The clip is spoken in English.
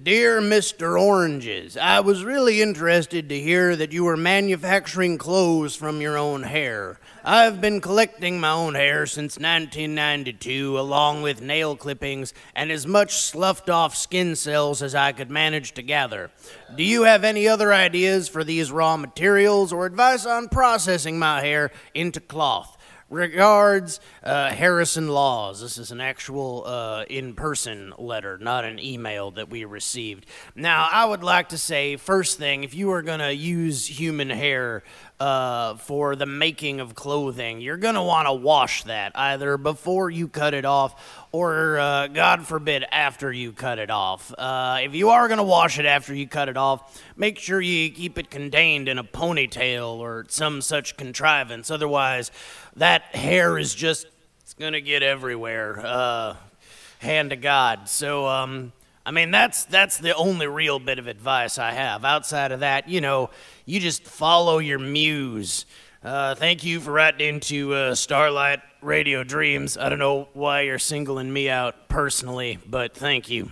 Dear Mr. Oranges, I was really interested to hear that you were manufacturing clothes from your own hair. I've been collecting my own hair since 1992, along with nail clippings and as much sloughed off skin cells as I could manage to gather. Do you have any other ideas for these raw materials or advice on processing my hair into cloth? Regards, uh, Harrison Laws. This is an actual uh, in person letter, not an email that we received. Now, I would like to say, first thing, if you are going to use human hair uh, for the making of clothing, you're going to want to wash that either before you cut it off or, uh, God forbid, after you cut it off. Uh, if you are going to wash it after you cut it off, make sure you keep it contained in a ponytail or some such contrivance. Otherwise, that hair is just it's to get everywhere. Uh, hand to God. So, um, I mean, that's that's the only real bit of advice I have. Outside of that, you know, you just follow your muse. Uh, thank you for writing into uh, Starlight Radio Dreams. I don't know why you're singling me out personally, but thank you.